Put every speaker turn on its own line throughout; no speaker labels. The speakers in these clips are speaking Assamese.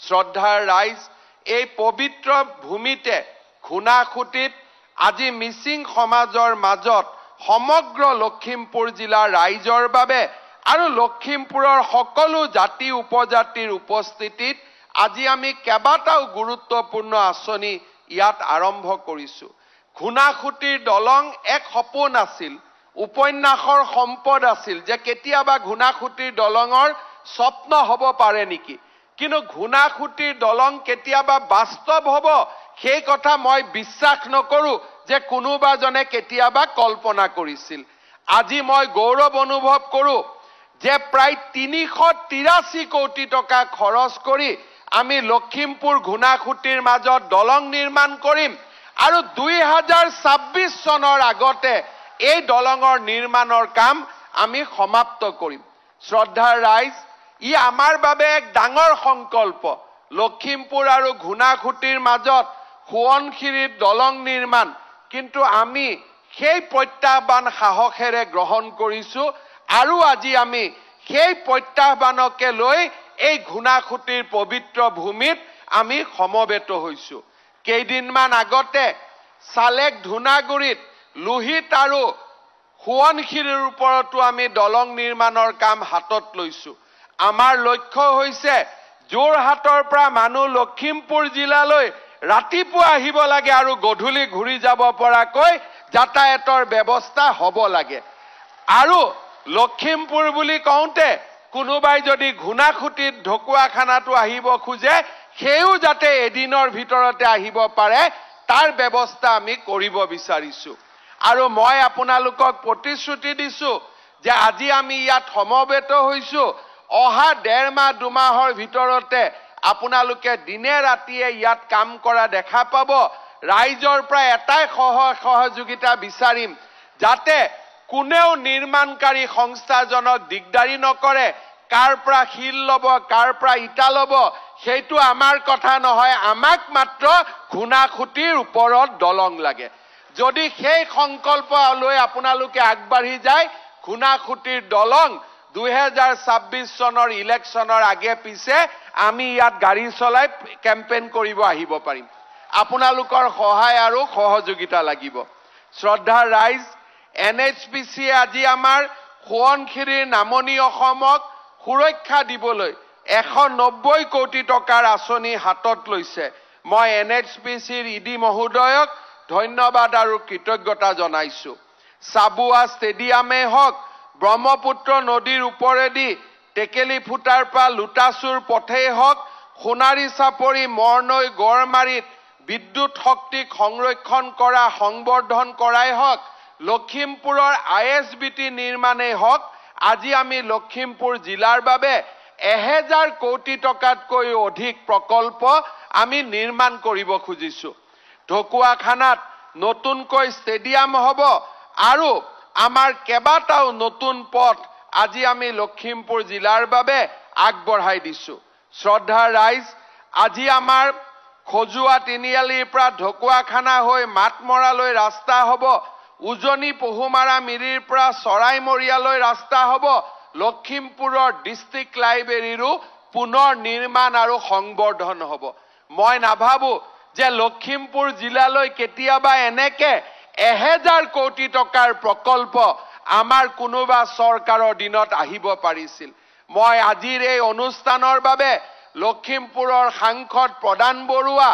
শ্ৰদ্ধাৰ ৰাইজ এই পবিত্ৰ ভূমিতে ঘূনাসুঁতিত আজি মিচিং সমাজৰ মাজত সমগ্ৰ লখিমপুৰ জিলাৰ ৰাইজৰ বাবে আৰু লখিমপুৰৰ সকলো জাতি উপজাতিৰ উপস্থিতিত আজি আমি কেইবাটাও গুৰুত্বপূৰ্ণ আঁচনি ইয়াত আৰম্ভ কৰিছো। ঘূনাসুঁতিৰ দলং এক সপোন আছিল উপন্যাসৰ সম্পদ আছিল যে কেতিয়াবা ঘূনাসুঁতিৰ দলঙৰ স্বপ্ন হ'ব পাৰে নেকি। কিন্তু ঘূনাসুঁতিৰ দলং কেতিয়াবা বাস্তৱ হ'ব সেই কথা মই বিশ্বাস নকৰোঁ যে কোনোবাজনে কেতিয়াবা কল্পনা কৰিছিল। আজি মই গৌৰৱ অনুভৱ কৰোঁ যে প্ৰায় তিনিশ তিৰাশী কোটি টকা খৰচ কৰি আমি লখিমপুৰ ঘূনাসুঁতিৰ মাজত দলং নিৰ্মাণ কৰিম আৰু দুই হাজাৰ ছাব্বিছ চনৰ আগতে এই দলঙৰ নিৰ্মাণৰ কাম আমি সমাপ্ত কৰিম। শ্ৰদ্ধাৰ ৰাইজ ই আমাৰ বাবে এক ডাঙৰ সংকল্প। লখিমপুৰ আৰু ঘূনাসুঁতিৰ মাজত সোৱণশিৰিত দলং নিৰ্মাণ। কিন্তু আমি সেই প্ৰত্যাহ্বান সাহসেৰে গ্ৰহণ কৰিছো আৰু আজি আমি সেই প্ৰত্যাহ্বানকে লৈ এই ঘূনাসুঁতিৰ পবিত্ৰ ভূমিত আমি সমবেত হৈছো। কেইদিনমান আগতে চালেক ধূনাগুৰিত লোহিত আৰু সোৱণশিৰিৰ ওপৰতো আমি দলং নিৰ্মাণৰ কাম হাতত লৈছো। আমাৰ লক্ষ্য হৈছে যোৰহাটৰ পৰা মানুহ লখিমপুৰ জিলালৈ ৰাতিপুৱা আহিব লাগে আৰু গধূলি ঘূৰি যাব পৰাকৈ যাতায়াতৰ ব্যৱস্থা হ'ব লাগে। আৰু লখিমপুৰ বুলি কওঁতে কোনোবাই যদি ঘূনাসুঁতিত ঢকুৱাখানাটো আহিব খোজে সেও যাতে এদিনৰ ভিতৰতে আহিব পাৰে তাৰ ব্যৱস্থা আমি কৰিব বিচাৰিছো। আৰু মই আপোনালোকক প্ৰতিশ্ৰুতি দিছো যে আজি আমি ইয়াত সমবেত হৈছো। অহা ডেৰ মাহ দুমাহৰ ভিতৰতে আপোনালোকে দিনে ৰাতিয়ে ইয়াত কাম কৰা দেখা পাব। ৰাইজৰ পৰা এটাই সহ সহযোগিতা বিচাৰিম যাতে কোনেও নিৰ্মাণকাৰী সংস্থাজনক দিগদাৰী নকৰে কাৰ পৰা শিল ল'ব কাৰ পৰা ইটা ল'ব সেইটো আমাৰ কথা নহয় আমাক মাত্ৰ ঘূনাসুঁতিৰ ওপৰত দলং লাগে। যদি সেই সংকল্প লৈ আপোনালোকে আগবাঢ়ি যায় ঘূনাসুঁতিৰ দলং দুহেজাৰ ছাব্বিছ চনৰ ইলেকশ্যনৰ আগে পিছে আমি ইয়াত গাড়ী চলাই কেম্পেইন কৰিব আহিব পাৰিম। আপোনালোকৰ সহায় আৰু সহযোগিতা লাগিব। শ্ৰদ্ধাৰ ৰাইজ এন এইচ পি চিয়ে আজি আমাৰ সোৱণশিৰিৰ নামনি অসমক সুৰক্ষা দিবলৈ এশ নব্বৈ কোটি টকাৰ আঁচনি হাতত লৈছে। মই এন এইচ পি চিৰ ই ডি মহোদয়ক ধন্যবাদ আৰু কৃতজ্ঞতা জনাইছো। চাবুৱা ষ্টেডিয়ামেই হওক ব্ৰহ্মপুত্ৰ নদীৰ ওপৰেদি টেকেলি ফুটাৰ পৰা লোটাচুৰ পথেই হওক সোণাৰী চাপৰি মৰনৈ গড়মাৰীত বিদ্যুৎ শক্তিক সংৰক্ষণ কৰা সংবৰ্ধন কৰাই হওক লখিমপুৰৰ আই এছ বি টি নিৰ্মাণেই হওক আজি আমি লখিমপুৰ জিলাৰ বাবে এহেজাৰ কোটি টকাতকৈ অধিক প্ৰকল্প আমি নিৰ্মাণ কৰিব খুজিছো। ঢকুৱাখানাত নতুনকৈ ষ্টেডিয়াম হ'ব আৰু আমাৰ কেইবাটাও নতুন পথ আজি আমি লখিমপুৰ জিলাৰ বাবে আগবঢ়াই দিছো। শ্ৰদ্ধাৰ ৰাইজ আজি আমাৰ খজুৱা তিনিআলিৰ পৰা ঢকুৱাখানা হৈ মাতমৰালৈ ৰাস্তা হ'ব। উজনি পহুমাৰা মিৰিৰ পৰা চৰাইমৰীয়ালৈ ৰাস্তা হ'ব। লখিমপুৰৰ ডিষ্ট্ৰিক্ট লাইব্ৰেৰীৰো পুনৰ নিৰ্মাণ আৰু সংবৰ্ধন হ'ব। মই নাভাবো যে লখিমপুৰ জিলালৈ কেতিয়াবা এনেকে এহেজাৰ কোটি টকাৰ প্ৰকল্প আমাৰ কোনোবা চৰকাৰৰ দিনত আহিব পাৰিছিল। মই আজিৰ এই অনুষ্ঠানৰ বাবে লখিমপুৰৰ সাংসদ প্ৰদান বৰুৱা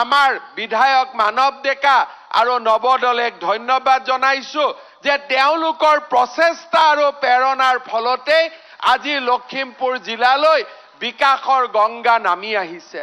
আমাৰ বিধায়ক মানৱ ডেকা আৰু নৱদলেক ধন্যবাদ জনাইছো যে তেওঁলোকৰ প্ৰচেষ্টা আৰু প্ৰেৰণাৰ ফলতেই আজি লখিমপুৰ জিলালৈ বিকাশৰ গংগা নামি আহিছে।